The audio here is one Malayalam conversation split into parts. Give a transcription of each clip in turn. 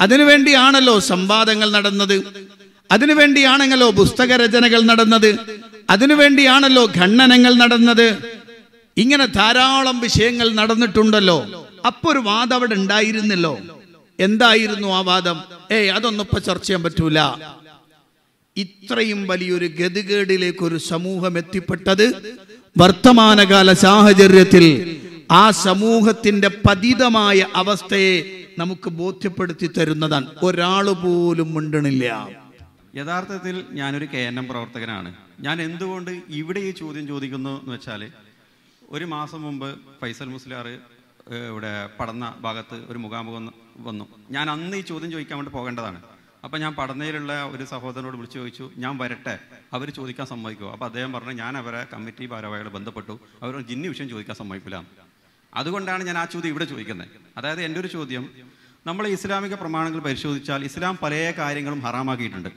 അതിനുവേണ്ടിയാണല്ലോ സംവാദങ്ങൾ നടന്നത്. പുസ്തക രചനകൾ നടന്നത്. അതിനുവേണ്ടിയാണല്ലോ ഖണ്ഡനങ്ങൾ നടന്നത്. ഇങ്ങനെ ധാരാളം വിഷയങ്ങൾ നടന്നിട്ടുണ്ടല്ലോ. അപ്പൊ ഒരു വാദം അവിടെ ഉണ്ടായിരുന്നല്ലോ. എന്തായിരുന്നു ആ വാദം? ഏയ് അതൊന്നും ഇപ്പൊ ചർച്ച ചെയ്യാൻ പറ്റൂല. ഇത്രയും വലിയൊരു ഗതികേടിലേക്ക് ഒരു സമൂഹം എത്തിപ്പെട്ടത് വർത്തമാനകാല സാഹചര്യത്തിൽ ആ സമൂഹത്തിന്റെ പതിതമായ അവസ്ഥയെ നമുക്ക് ബോധ്യപ്പെടുത്തി തരുന്നതാണ്. ഒരാൾ പോലും മിണ്ടണില്ല. യഥാർത്ഥത്തിൽ ഞാനൊരു കെ എൻ എം പ്രവർത്തകനാണ്. ഞാൻ എന്തുകൊണ്ട് ഇവിടെ ഈ ചോദ്യം ചോദിക്കുന്നു എന്ന് വെച്ചാൽ ഒരു മാസം മുമ്പ് ഫൈസൽ മുസ്ലിയാർ ഇവിടെ പടന്ന ഭാഗത്ത് ഒരു മുഖാമുഖം വന്നു. ഞാൻ അന്ന് ഈ ചോദ്യം ചോദിക്കാൻ വേണ്ടി പോകേണ്ടതാണ്. അപ്പം ഞാൻ പഠനയിലുള്ള ഒരു സഹോദരനോട് വിളിച്ചു ചോദിച്ചു ഞാൻ വരട്ടെ? അവർ ചോദിക്കാൻ സമ്മതിക്കുമോ അപ്പോൾ അദ്ദേഹം പറഞ്ഞു ഞാൻ അവരെ കമ്മിറ്റി ഭാരവാഹികൾ ബന്ധപ്പെട്ടു. അവർ ജിന്നി വിഷയം ചോദിക്കാൻ സമ്മതിക്കില്ല. അതുകൊണ്ടാണ് ഞാൻ ആ ചോദ്യം ഇവിടെ ചോദിക്കുന്നത്. അതായത് എന്റെ ഒരു ചോദ്യം നമ്മൾ ഇസ്ലാമിക പ്രമാണങ്ങൾ പരിശോധിച്ചാൽ ഇസ്ലാം പല കാര്യങ്ങളും ഹറാമാക്കിയിട്ടുണ്ട്.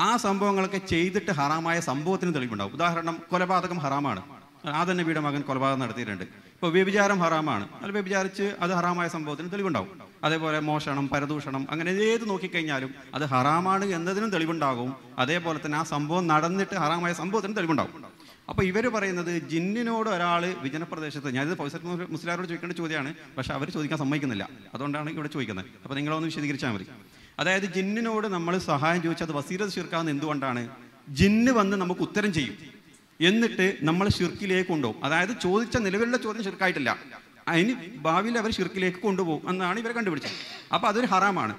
ആ സംഭവങ്ങളൊക്കെ ചെയ്തിട്ട് ഹറാമായ സംഭവത്തിന് തെളിവുണ്ടാവും. ഉദാഹരണം കൊലപാതകം ഹറാമാണ്. ആ തന്നെ വീട് മകൻ കൊലപാതകം നടത്തിയിട്ടുണ്ട്. ഇപ്പോൾ വ്യഭിചാരം ഹറാമാണ്. അത് വ്യഭിചാരിച്ച് അത് ഹറാമായ സംഭവത്തിന് തെളിവുണ്ടാവും. അതേപോലെ മോഷണം പരദൂഷണം അങ്ങനെ ഏത് നോക്കിക്കഴിഞ്ഞാലും അത് ഹറാമാണ് എന്നതിനും തെളിവുണ്ടാകും. അതേപോലെ തന്നെ ആ സംഭവം നടന്നിട്ട് ഹറാമായ സംഭവത്തിന് തെളിവുണ്ടാവും അപ്പോൾ ഇവർ പറയുന്നത് ജിന്നിനോട് ഒരാൾ വിജനപ്രദേശത്ത് ഞാനിത് ഫൗസൽ മുസ്ലിമാരോട് ചോദിക്കേണ്ട ചോദ്യമാണ്. പക്ഷെ അവർ ചോദിക്കാൻ സമ്മതിക്കുന്നില്ല. അതുകൊണ്ടാണ് ഇവിടെ ചോദിക്കുന്നത്. അപ്പോൾ നിങ്ങളൊന്ന് വിശദീകരിച്ചാൽ മതി. അതായത് ജിന്നിനോട് നമ്മൾ സഹായം ചോദിച്ചാൽ അത് വസീരത് ഷിർക്കാന്ന് എന്തുകൊണ്ടാണ്? ജിന്ന് വന്ന് നമുക്ക് ഉത്തരം ചെയ്യും. എന്നിട്ട് നമ്മൾ ഷിർക്കിലേക്ക് കൊണ്ടുപോകും. അതായത് ചോദിച്ച നിലവിലുള്ള ചോദ്യം ഷിർക്കായിട്ടില്ല അതിന് ഭാവിയിൽ അവർ ഷിർക്കിലേക്ക് കൊണ്ടുപോകും എന്നാണ് ഇവരെ കണ്ടുപിടിച്ചത്. അപ്പോൾ അതൊരു ഹറാമാണ്.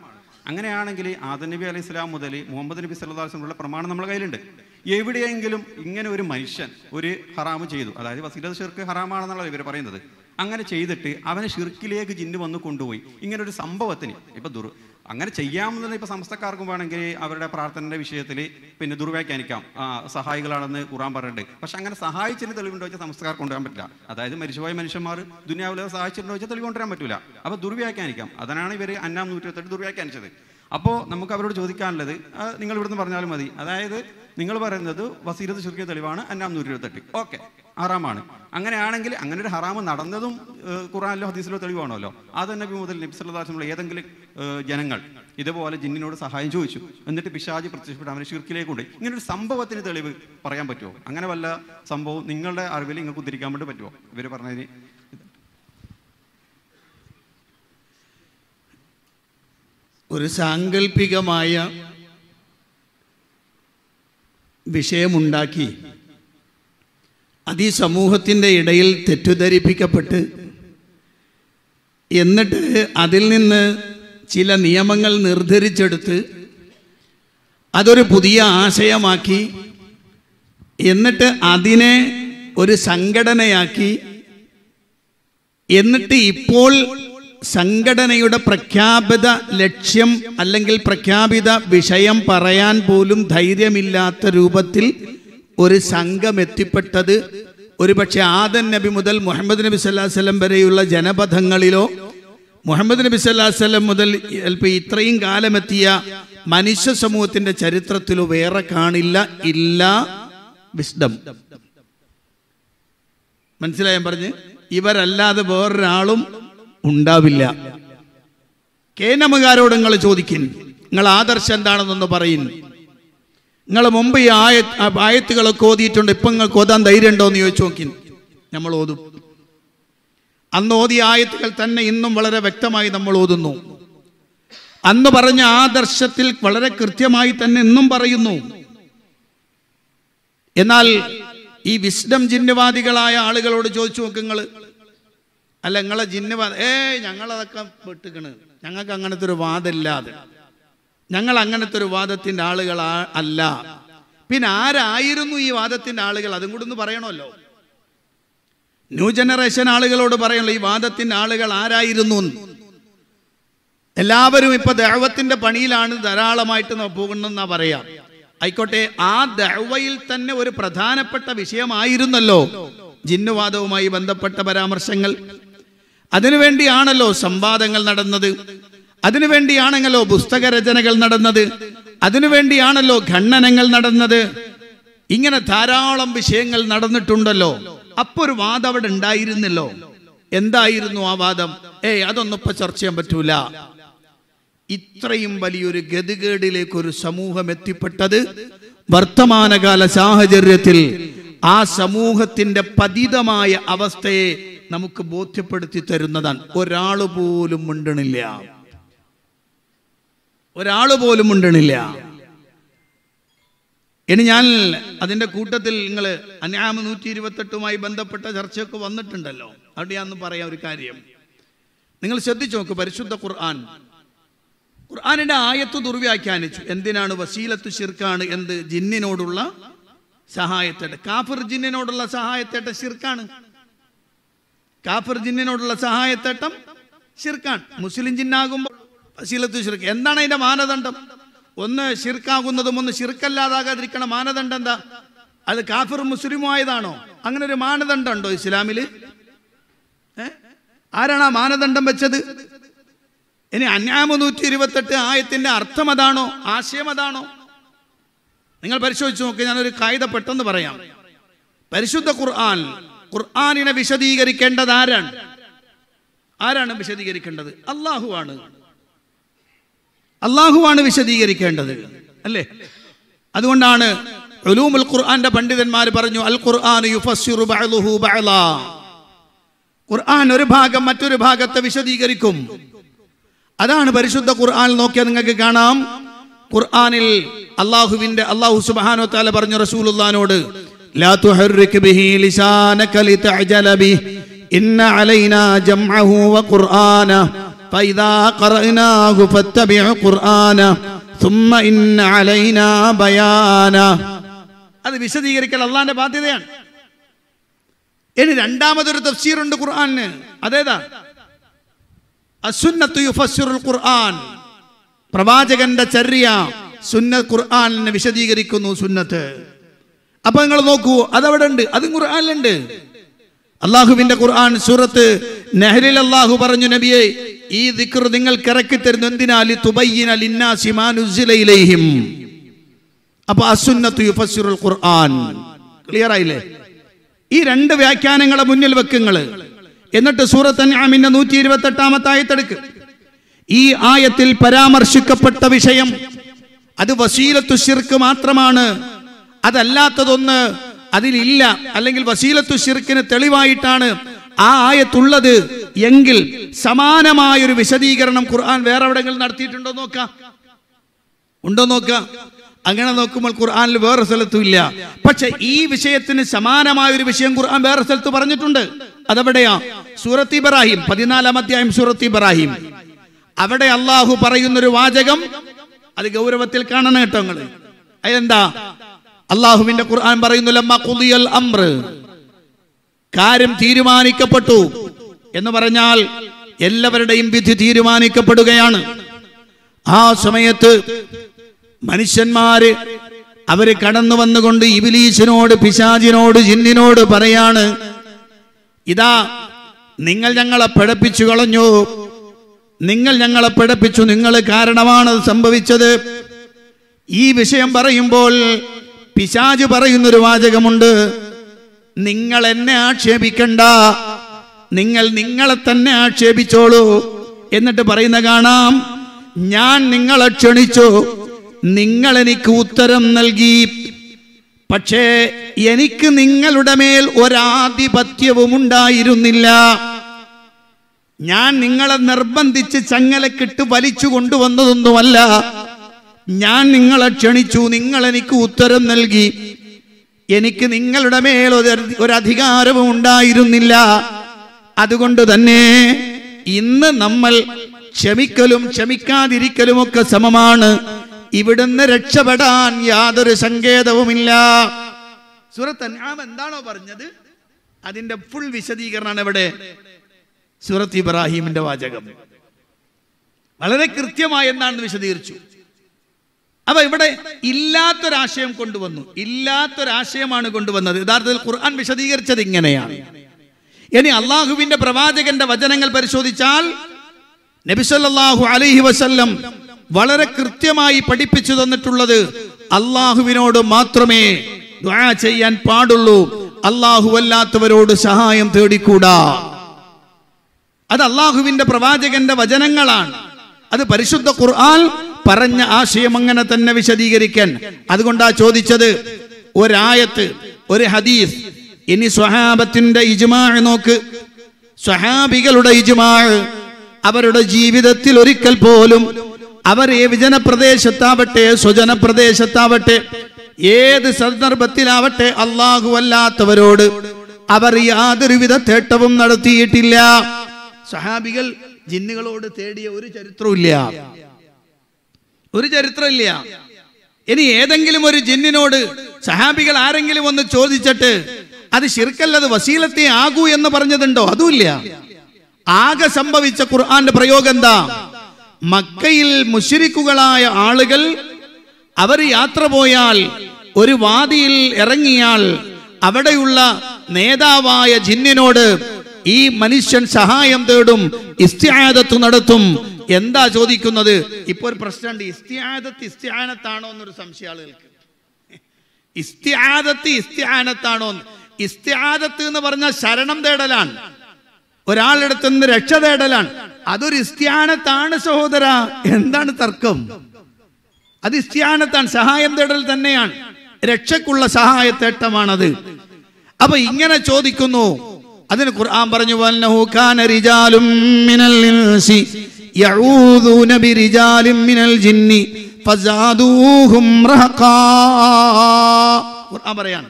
അങ്ങനെയാണെങ്കിൽ ആദം നബി അലൈഹി സ്വലാം മുതൽ മുഹമ്മദ് നബി സല്ലാസ്ലുള്ള പ്രമാണം നമ്മുടെ കയ്യിലുണ്ട്. എവിടെയെങ്കിലും ഇങ്ങനെ ഒരു മനുഷ്യൻ ഒരു ഹറാമ് ചെയ്തു. അതായത് വസീലത് ഷിർക്ക് ഹറാമാണെന്നുള്ള ഇവർ പറയുന്നത്. അങ്ങനെ ചെയ്തിട്ട് അവനെ ഷിർക്കിലേക്ക് ജിന്ന് വന്ന് കൊണ്ടുപോയി. ഇങ്ങനെ ഒരു സംഭവത്തിന്. ഇപ്പൊ ദുർ അങ്ങനെ ചെയ്യാമെന്നുള്ള ഇപ്പൊ സംസ്ഥക്കാർക്കും വേണമെങ്കിൽ അവരുടെ പ്രാർത്ഥനയുടെ വിഷയത്തിൽ പിന്നെ ദുർവ്യാഖ്യാനിക്കാം. സഹായികളാണെന്ന് ഖുറാൻ പറഞ്ഞിട്ടുണ്ട്. പക്ഷെ അങ്ങനെ സഹായിച്ചതിന് തെളിവുണ്ടോ വെച്ചാൽ സംസ്ഥക്കാർക്ക് കൊണ്ടുവരാൻ പറ്റില്ല. അതായത് മരിച്ചുപോയ മനുഷ്യന്മാർ ദുനിയാവിലെ സഹായിച്ചിട്ടുണ്ടോ വെച്ചാൽ തെളിവ് കൊണ്ടുവരാൻ പറ്റില്ല അപ്പൊ ദുർവ്യാഖ്യാനിക്കാം. അതാണ് ഇവർ അന്നാം നൂറ്റിരുപത്തെട്ട് ദുർവ്യാഖ്യാനിച്ചത്. അപ്പോൾ നമുക്ക് അവരോട് ചോദിക്കാനുള്ളത് നിങ്ങൾ ഇവിടുന്ന് പറഞ്ഞാലും മതി. അതായത് നിങ്ങൾ പറയുന്നത് വസീരത്ത് ചുരുക്കിയ തെളിവാണ് അന്നാം നൂറ്റി ഇരുപത്തെട്ട് ഓക്കെ. ഹറാമാണ് അങ്ങനെയാണെങ്കിൽ അങ്ങനെ ഒരു ഹറാമ് നടന്നതും ഖുറാനിലോ ഹദീസിലോ തെളിവാണല്ലോ. അത് നബി മുതൽ നബി ഏതെങ്കിലും ജനങ്ങൾ ഇതുപോലെ ജിന്നിനോട് സഹായം ചോദിച്ചു. എന്നിട്ട് പിശാജി പ്രത്യക്ഷപ്പെട്ട് അവനെ ഷിർക്കിലേക്ക് കൊണ്ട് ഇങ്ങനെ ഒരു സംഭവത്തിന് തെളിവ് പറയാൻ പറ്റുമോ? അങ്ങനെ വല്ല സംഭവം നിങ്ങളുടെ അറിവിൽ നിങ്ങൾക്ക് ഉദ്ധരിക്കാൻ വേണ്ടി പറ്റുമോ? ഇവർ പറഞ്ഞതിന് ഒരു സാങ്കല്പികമായ വിഷയമുണ്ടാക്കി അത് ഈ സമൂഹത്തിന്റെ ഇടയിൽ തെറ്റിദ്ധരിപ്പിക്കപ്പെട്ട് എന്നിട്ട് അതിൽ നിന്ന് ചില നിയമങ്ങൾ നിർദ്ധരിച്ചെടുത്ത് അതൊരു പുതിയ ആശയമാക്കി എന്നിട്ട് അതിനെ ഒരു സംഘടനയാക്കി എന്നിട്ട് ഇപ്പോൾ സംഘടനയുടെ പ്രഖ്യാപിത ലക്ഷ്യം അല്ലെങ്കിൽ പ്രഖ്യാപിത വിഷയം പറയാൻ പോലും ധൈര്യമില്ലാത്ത രൂപത്തിൽ ഒരു സംഘം എത്തിപ്പെട്ടത് ഒരുപക്ഷെ ആദൻ നബി മുതൽ മുഹമ്മദ് നബി സല്ലാസ്ലം വരെയുള്ള ജനപഥങ്ങളിലോ മുഹമ്മദ് നബി സല്ലാസ്ലം മുതൽ ഇത്രയും കാലമെത്തിയ മനുഷ്യ സമൂഹത്തിന്റെ ചരിത്രത്തിലോ വേറെ കാണില്ല ഇല്ല. വിസ്ഡം. മനസ്സിലായാൻ പറഞ്ഞ്? ഇവരല്ലാതെ വേറൊരാളും ഉണ്ടാവില്ല. കേനമുകാരോട് നിങ്ങൾ ചോദിക്കും നിങ്ങൾ ആദർശം എന്താണെന്നൊന്ന് പറയും. നിങ്ങൾ മുമ്പ് ഈ ആയ ആയത്തുകളൊക്കെ ഓതിയിട്ടുണ്ട് ഇപ്പൊ നിങ്ങൾക്ക് ഓതാൻ ധൈര്യം ഉണ്ടോ എന്ന് ചോദിച്ചു നോക്കി നമ്മൾ ഓതും. അന്ന് ഓതിയ ആയത്തുകൾ തന്നെ ഇന്നും വളരെ വ്യക്തമായി നമ്മൾ ഓതുന്നു. അന്ന് പറഞ്ഞ ആദർശത്തിൽ വളരെ കൃത്യമായി തന്നെ ഇന്നും പറയുന്നു. എന്നാൽ ഈ വിസ്ഡം ചിഹ്നവാദികളായ ആളുകളോട് ചോദിച്ചു നോക്ക് നിങ്ങൾ. അല്ല നിങ്ങളെ ജിന്നവാദ ഏ ഞങ്ങളതൊക്കെ പെട്ടുക്കണ്. ഞങ്ങൾക്ക് അങ്ങനത്തെ ഒരു വാദമില്ലാതെ ഞങ്ങൾ അങ്ങനത്തെ ഒരു വാദത്തിന്റെ ആളുകൾ അല്ല. പിന്നെ ആരായിരുന്നു ഈ വാദത്തിന്റെ ആളുകൾ? അതും കൂടെ ഒന്ന് പറയണമല്ലോ. ന്യൂ ജനറേഷൻ ആളുകളോട് പറയണല്ലോ ഈ വാദത്തിന്റെ ആളുകൾ ആരായിരുന്നു എല്ലാവരും ഇപ്പൊ ദൈവത്തിന്റെ പണിയിലാണ് ധാരാളമായിട്ട് പോകുന്നെന്നാ പറയാം. ആയിക്കോട്ടെ ആ ദഴവയിൽ തന്നെ ഒരു പ്രധാനപ്പെട്ട വിഷയമായിരുന്നല്ലോ ജിന്നുവാദവുമായി ബന്ധപ്പെട്ട പരാമർശങ്ങൾ. അതിനുവേണ്ടിയാണല്ലോ സംവാദങ്ങൾ നടന്നത്. പുസ്തക രചനകൾ നടന്നത്. അതിനുവേണ്ടിയാണല്ലോ ഖണ്ഡനങ്ങൾ നടന്നത്. ഇങ്ങനെ ധാരാളം വിഷയങ്ങൾ നടന്നിട്ടുണ്ടല്ലോ. അപ്പൊ ഒരു വാദം അവിടെ ഉണ്ടായിരുന്നല്ലോ. എന്തായിരുന്നു ആ വാദം? ഏയ് അതൊന്നും ഇപ്പൊ ചർച്ച ചെയ്യാൻ പറ്റൂല. ഇത്രയും വലിയൊരു ഗതികേടിലേക്ക് ഒരു സമൂഹം എത്തിപ്പെട്ടത് വർത്തമാനകാല സാഹചര്യത്തിൽ ആ സമൂഹത്തിന്റെ പതിതമായ അവസ്ഥയെ നമുക്ക് ബോധ്യപ്പെടുത്തി തരുന്നതാണ്. ഒരാൾ പോലും മുണ്ടണില്ല. ഒരാൾ പോലും മുണ്ടണില്ല. ഇനി ഞാൻ അതിന്റെ കൂട്ടത്തിൽ നിങ്ങൾ അന്യാമ നൂറ്റി ഇരുപത്തെട്ടുമായി ബന്ധപ്പെട്ട ചർച്ചയൊക്കെ വന്നിട്ടുണ്ടല്ലോ. അവിടെ ഞാൻ പറയാം ഒരു കാര്യം. നിങ്ങൾ ശ്രദ്ധിച്ചു നോക്ക് പരിശുദ്ധ ഖുർആൻ. ഖുർആാനിന്റെ ആയത്ത് ദുർവ്യാഖ്യാനിച്ചു. എന്തിനാണ്? വസീലത്ത് ഷിർക്കാണ് എന്ത്? ജിന്നിനോടുള്ള സഹായത്തേട്ട കാഫിർ ജിന്നിനോടുള്ള സഹായത്തേട്ട ഷിർക്കാണ് കാഫിർ ജിന്നിനോടുള്ള സഹായത്തേട്ടം ഷിർക്കാണ് മുസ്ലിം ജിന്നാകുമ്പോൾ ശീലത്തു ഷിർക്ക് എന്താണ് അതിന്റെ മാനദണ്ഡം? ഒന്ന് ഷിർക്കാകുന്നതും ഒന്ന് ഷിർക്കല്ലാതാകാതിരിക്കണ മാനദണ്ഡം എന്താ? അത് കാഫിർ മുസ്ലിമുമായതാണോ? അങ്ങനെ ഒരു മാനദണ്ഡം ഉണ്ടോ ഇസ്ലാമിൽ? ആരാണ് ആ മാനദണ്ഡം വെച്ചത്? ഇനി അന്യാമ നൂറ്റി ഇരുപത്തെട്ട് ആയത്തിന്റെ അർത്ഥം അതാണോ? ആശയം അതാണോ? നിങ്ങൾ പരിശോധിച്ച് നോക്കി. ഞാനൊരു കായിക പെട്ടെന്ന് പറയാം. പരിശുദ്ധ ഖുർആൻ ഖുർആാനിനെ വിശദീകരിക്കേണ്ടത് ആരാണ്? ആരാണ് വിശദീകരിക്കേണ്ടത്? അള്ളാഹു ആണ് അള്ളാഹുവാണ് വിശദീകരിക്കേണ്ടത്. അല്ലേ? അതുകൊണ്ടാണ് ഉലൂമുൽ ഖുർആന്റെ പണ്ഡിതന്മാർ പറഞ്ഞു അൽ ഖുർആൻ യുഫസ്സിറു ബഅലുഹു ബഅല ഖുർആൻ ഒരു ഭാഗം മറ്റൊരു ഭാഗത്തെ വിശദീകരിക്കും. അതാണ് പരിശുദ്ധ ഖുർആൻ. നോക്കിയാൽ നിങ്ങൾക്ക് കാണാം. ഖുർആനിൽ അള്ളാഹുവിന്റെ അള്ളാഹു സുബാനോ താല പറഞ്ഞു റസൂലുള്ളാഹിനോട് ലാ തുഹർരിക് ബിഹി ലിസാനക ലിതഅജല ബിഹി ഇന്ന അലൈനാ ജംഅഹു വഖുർആന ഫഇദാ ഖറഅനാഹു ഫത്തബിഉ ഖുർആന ثم إن علينا بيانا അത് വിശദീകരിക്കൽ അള്ളാന്റെ ബാധ്യതയാണ് ഇനി രണ്ടാമതൊരു തഫ്സീറുണ്ട് ഖുർആന് അതേതാ അസുന്നത്തു യുഫസ്സിറുൽ ഖുർആൻ പ്രവാചകന്റെ ചര്യ സുന്ന ഖുർആനിനെ വിശദീകരിക്കുന്നു സുന്നത്ത് അപ്പൊ നിങ്ങൾ നോക്കൂ അതവിടെ ഉണ്ട് അതും ഖുർആാനിലുണ്ട്. അള്ളാഹുവിന്റെ ഖുർആൻ സൂറത്ത് നെഹ്റിൽ അള്ളാഹു പറഞ്ഞു നബിയെ ഈ ദിക്ർ നിങ്ങൾക്ക് ഇറക്കി തരുന്നു ഇലൈഹിം. അപ്പൊ അസുന്നത്തു ഖുർആൻ. ക്ലിയർ ആയില്ലേ? ഈ രണ്ട് വ്യാഖ്യാനങ്ങളെ മുന്നിൽ വെക്കുങ്ങൾ എന്നിട്ട് സൂറത്ത് അൻആമിന്റെ നൂറ്റി ഇരുപത്തി എട്ടാമത്തെ ആയത്തെടുക്ക് ഈ ആയത്തിൽ പരാമർശിക്കപ്പെട്ട വിഷയം അത് വസീലത്തു ശിർക്ക് മാത്രമാണ്. അതല്ലാത്തതൊന്ന് അതിലില്ല. അല്ലെങ്കിൽ വസീലത്തു ഷിർക്കിന് തെളിവായിട്ടാണ് ആ ആയത്തുള്ളത്. എങ്കിൽ സമാനമായൊരു വിശദീകരണം ഖുർആൻ വേറെ എവിടെങ്കിലും നടത്തിയിട്ടുണ്ടോ നോക്കാം. ഉണ്ടോ നോക്ക. അങ്ങനെ നോക്കുമ്പോൾ ഖുർആനിൽ വേറെ സ്ഥലത്തും ഇല്ല. പക്ഷെ ഈ വിഷയത്തിന് സമാനമായ ഒരു വിഷയം ഖുർആൻ വേറെ സ്ഥലത്ത് പറഞ്ഞിട്ടുണ്ട്. അതെവിടെയാ? സൂറത്ത് ഇബ്രാഹിം പതിനാലാം അധ്യായം സൂറത്ത് ഇബ്രാഹിം. അവിടെ അള്ളാഹു പറയുന്നൊരു വാചകം അത് ഗൗരവത്തിൽ കാണണം കേട്ടോ നിങ്ങൾ അതെന്താ? അള്ളാഹുവിന്റെ ഖുർആൻ പറയുന്നു ലമ്മ കാര്യം തീരുമാനിക്കപ്പെട്ടു എന്ന് പറഞ്ഞാൽ എല്ലാവരുടെയും വിധി തീരുമാനിക്കപ്പെടുകയാണ്. ആ സമയത്ത് മനുഷ്യന്മാര് അവർ കടന്നു വന്നുകൊണ്ട് ഇബിലീസിനോട് പിശാചിനോട് ജിന്നിനോട് പറയാണ് ഇതാ നിങ്ങൾ ഞങ്ങളെ പിഴപ്പിച്ചു കളഞ്ഞു. നിങ്ങൾ ഞങ്ങളെ പിഴപ്പിച്ചു നിങ്ങൾ കാരണമാണ് സംഭവിച്ചത്. ഈ വിഷയം പറയുമ്പോൾ പിശാജ് പറയുന്നൊരു വാചകമുണ്ട്. നിങ്ങൾ എന്നെ ആക്ഷേപിക്കണ്ട. നിങ്ങൾ നിങ്ങളെ തന്നെ ആക്ഷേപിച്ചോളൂ. എന്നിട്ട് പറയുന്ന കാണാം ഞാൻ നിങ്ങളെ ക്ഷണിച്ചു. നിങ്ങൾ എനിക്ക് ഉത്തരം നൽകി. പക്ഷേ എനിക്ക് നിങ്ങളുടെ മേൽ ഒരാധിപത്യവും ഉണ്ടായിരുന്നില്ല. ഞാൻ നിങ്ങളെ നിർബന്ധിച്ച് ചങ്ങലക്കിട്ട് വലിച്ചു കൊണ്ടുവന്നതൊന്നുമല്ല ഞാൻ നിങ്ങളെ ക്ഷണിച്ചു നിങ്ങൾ എനിക്ക് ഉത്തരം നൽകി. എനിക്ക് നിങ്ങളുടെ മേൽ ഒരു- ഒരധികാരവും ഉണ്ടായിരുന്നില്ല. അതുകൊണ്ട് തന്നെ ഇന്ന് നമ്മൾ ക്ഷമിക്കലും ക്ഷമിക്കാതിരിക്കലും ഒക്കെ സമമാണ്. ഇവിടുന്ന് രക്ഷപ്പെടാൻ യാതൊരു സങ്കേതവുമില്ല. സൂറത്ത് അൻആം എന്താണോ പറഞ്ഞത്? അതിന്റെ ഫുൾ വിശദീകരണമാണ് ഇവിടെ. സൂറത്ത് ഇബ്രാഹിമിന്റെ വാചകം. വളരെ കൃത്യമായി എന്താണെന്ന് വിശദീകരിച്ചു. അപ്പൊ ഇവിടെ ഇല്ലാത്തൊരാശയം കൊണ്ടുവന്നു. ഇല്ലാത്തൊരാശയമാണ് കൊണ്ടുവന്നത്. യഥാർത്ഥത്തിൽ ഖുർആൻ വിശദീകരിച്ചത് ഇങ്ങനെയാണ്. ഇനി അള്ളാഹുവിന്റെ പ്രവാചകന്റെ വചനങ്ങൾ പരിശോധിച്ചാൽ നബിസല്ലാഹു അലൈഹി വസല്ലം വളരെ കൃത്യമായി പഠിപ്പിച്ചു തന്നിട്ടുള്ളത് അള്ളാഹുവിനോട് മാത്രമേ ചെയ്യാൻ പാടുള്ളൂ. അള്ളാഹു അല്ലാത്തവരോട് സഹായം തേടിക്കൂടാ. അത് അള്ളാഹുവിന്റെ പ്രവാചകന്റെ വചനങ്ങളാണ്. അത് പരിശുദ്ധ ഖുർആൻ പറഞ്ഞ ആശയം അങ്ങനെ തന്നെ വിശദീകരിക്കാൻ. അതുകൊണ്ടാ ചോദിച്ചത് ഒരായത്ത് ഒരു ഹദീസ്. ഇനി സ്വഹാബത്തിന്റെ ഇജ്മാ നോക്ക്. സ്വഹാബികളുടെ ഇജ്മാ അവരുടെ ജീവിതത്തിൽ ഒരിക്കൽ പോലും അവർ ഏ വിജന പ്രദേശത്താവട്ടെ സ്വജന പ്രദേശത്താവട്ടെ ഏത് സന്ദർഭത്തിലാവട്ടെ അള്ളാഹു അല്ലാത്തവരോട് അവർ യാതൊരു വിധ തേട്ടവും നടത്തിയിട്ടില്ല. സഹാബികൾ ജിന്നുകളോട് തേടിയ ഒരു ചരിത്രമില്ല ഒരു ചരിത്രമില്ല. ഇനി ഏതെങ്കിലും ഒരു ജിന്നിനോട് സഹാബികൾ ആരെങ്കിലും ഒന്ന് ചോദിച്ചിട്ട് അത് ശിർക്കല്ലത് വസീലത്തെ ആകൂ എന്ന് പറഞ്ഞതുണ്ടോ? അതുമില്ല. ആകെ സംഭവിച്ച ഖുർആന്റെ പ്രയോഗം എന്താ? മക്കയിൽ മുഷിരിക്കുകളായ ആളുകൾ അവർ യാത്ര പോയാൽ ഒരു വാദിയിൽ ഇറങ്ങിയാൽ അവിടെയുള്ള നേതാവായ ജിന്നിനോട് ഈ മനുഷ്യൻ സഹായം തേടും ഇസ്തിയാദത്ത് നടത്തും എന്താ ചോദിക്കുന്നത്? ഇപ്പൊ ഒരു പ്രശ്നമുണ്ട്. ഇസ്തിയാദത്ത് ഇസ്തിയാനത്താണോ എന്നൊരു സംശയ ആളുകൾക്ക്. ഇസ്തിയാദത്ത് ഇസ്തിയാനത്താണോ ഇസ്തിയാദത്ത് എന്ന് പറഞ്ഞാൽ ശരണം തേടലാണ്. ഒരാളെടുത്ത് നിന്ന് രക്ഷ തേടലാണ്. അതൊരു ഇസ്തിയാനത്താണ് സഹോദര. എന്താണ് തർക്കം? അത് ഇസ്തിയാനത്താണ്. സഹായം തേടൽ തന്നെയാണ്. രക്ഷക്കുള്ള സഹായത്തേട്ടമാണത് അപ്പൊ ഇങ്ങനെ ചോദിക്കുന്നു. അതിന് ഖുർആൻ പറഞ്ഞു വന്നഹു കാന മിനൽ യഊദൂന برجال من ജിന്നി ഫസാദൂഹും റഹഖാ. ഖുർആൻ പറയാണ്.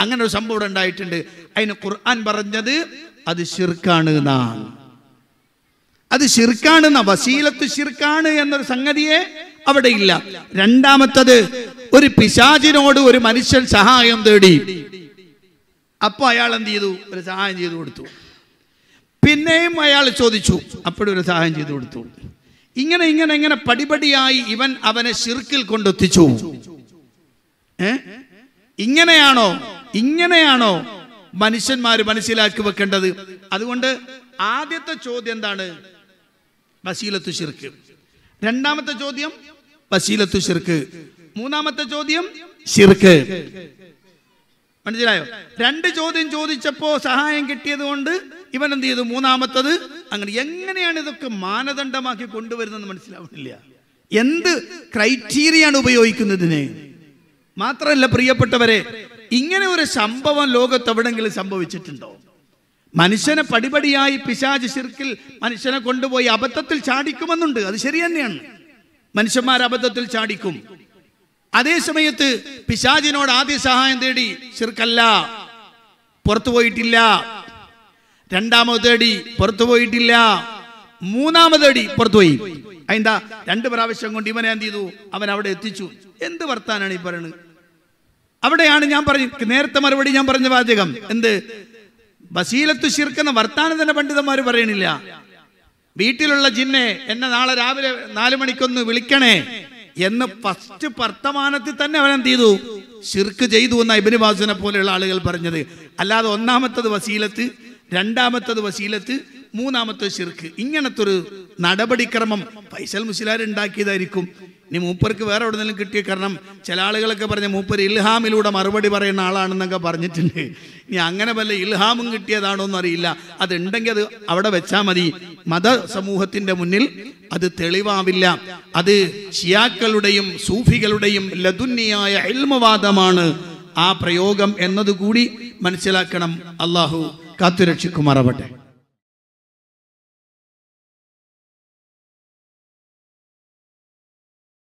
അങ്ങനെ ഒരു സംഭവം ഉണ്ടായിട്ടുണ്ട്. അതിന് ഖുർആൻ പറഞ്ഞത് അത് ശിർക്കാണ് എന്നാണ്. അത് ശിർക്കാണ് എന്ന. വസീലത്ത് ശിർക്കാണ് എന്നൊരു സംഗതിയെ അവിടെ ഇല്ല. രണ്ടാമത്തത് ഒരു പിശാചിനോട് ഒരു മനുഷ്യൻ സഹായം തേടി. അപ്പൊ അയാൾ എന്ത് ചെയ്തു? ഒരു സഹായം ചെയ്തു കൊടുത്തു. പിന്നെയും അയാൾ ചോദിച്ചു അപ്പോഴും ഒരു സഹായം ചെയ്തു കൊടുത്തു. ഇങ്ങനെ ഇങ്ങനെ ഇങ്ങനെ പടിപടിയായി ഇവൻ അവനെ ശിർക്കിൽ കൊണ്ടെത്തിച്ചു. ഏ? ഇങ്ങനെയാണോ ഇങ്ങനെയാണോ മനുഷ്യന്മാര് മനസ്സിലാക്കി വെക്കേണ്ടത്? അതുകൊണ്ട് ആദ്യത്തെ ചോദ്യം എന്താണ്? വസീലത്തു ശിർക്ക്. രണ്ടാമത്തെ ചോദ്യം വസീലത്തു ശിർക്ക്. മൂന്നാമത്തെ ചോദ്യം ഷിർക്ക് മനസ്സിലായോ? രണ്ട് ചോദ്യം ചോദിച്ചപ്പോ സഹായം കിട്ടിയത് കൊണ്ട് ഇവൻ എന്ത് ചെയ്തു? മൂന്നാമത്തത് അങ്ങനെ എങ്ങനെയാണ് ഇതൊക്കെ മാനദണ്ഡമാക്കി കൊണ്ടുവരുന്നത് മനസ്സിലാവുന്നില്ല. എന്ത് ക്രൈറ്റീരിയ ആണ് ഉപയോഗിക്കുന്നതിന്? മാത്രമല്ല പ്രിയപ്പെട്ടവരെ ഇങ്ങനെ ഒരു സംഭവം ലോകത്ത് എവിടെങ്കിലും സംഭവിച്ചിട്ടുണ്ടോ? മനുഷ്യനെ പടിപടിയായി പിശാജ് ശിർക്കിൽ മനുഷ്യനെ കൊണ്ടുപോയി അബദ്ധത്തിൽ ചാടിക്കുമെന്നുണ്ട്. അത് ശരി തന്നെയാണ്. മനുഷ്യന്മാർ അബദ്ധത്തിൽ ചാടിക്കും. അതേ സമയത്ത് പിശാജിനോട് ആദ്യ സഹായം തേടി ചെറുക്കല്ല പുറത്തു പോയിട്ടില്ല. രണ്ടാമത് തേടി പുറത്തു പോയിട്ടില്ല. മൂന്നാമത് തേടി പുറത്തുപോയി അതിന്താ? രണ്ട് പ്രാവശ്യം കൊണ്ട് ഇവനെ എന്ത് ചെയ്തു? അവൻ അവിടെ എത്തിച്ചു. എന്ത് വർത്താനാണ് ഈ പറയുന്നത് അവിടെയാണ് ഞാൻ പറഞ്ഞു നേരത്തെ മറുപടി ഞാൻ പറഞ്ഞ വാചകം. എന്ത്? ബസീലത്തു ശിർക്കെന്ന വർത്താനം തന്നെ പണ്ഡിതന്മാർ പറയണില്ല. വീട്ടിലുള്ള ജിന്നെ എന്നെ നാളെ രാവിലെ നാലു മണിക്കൊന്ന് വിളിക്കണേ. എന്ന് ഫസ്റ്റ് വർത്തമാനത്തിൽ തന്നെ അവൻ എന്ത് ചെയ്തു? ഷിർക്ക് ചെയ്തു എന്ന ഇബിന് ബാസുനെ പോലെയുള്ള ആളുകൾ പറഞ്ഞത്. അല്ലാതെ ഒന്നാമത്തത് വസീലത്ത് രണ്ടാമത്തത് വസീലത്ത് മൂന്നാമത്തെ ഷിർക്ക് ഇങ്ങനത്തെ ഒരു നടപടിക്രമം ഫൈസൽ മുസ്ലിയാർ ഉണ്ടാക്കിയതായിരിക്കും. ഇനി മൂപ്പർക്ക് വേറെ എവിടെ നിന്നും കിട്ടിയ കാരണം ചില ആളുകളൊക്കെ പറഞ്ഞ മൂപ്പർ ഇൽഹാമിലൂടെ മറുപടി പറയുന്ന ആളാണെന്നൊക്കെ പറഞ്ഞിട്ടുണ്ട്. ഇനി അങ്ങനെ വല്ല ഇൽഹാമും കിട്ടിയതാണോ എന്ന് അറിയില്ല. അതുണ്ടെങ്കിൽ അത് അവിടെ വെച്ചാൽ മതി. മത സമൂഹത്തിന്റെ മുന്നിൽ അത് തെളിവാവില്ല. അത് ഷിയാക്കളുടെയും സൂഫികളുടെയും ലതുന്നിയായ അൽമവാദമാണ് ആ പ്രയോഗം എന്നതുകൂടി മനസ്സിലാക്കണം. അള്ളാഹു കാത്തുരക്ഷിക്കുമാറാവട്ടെ.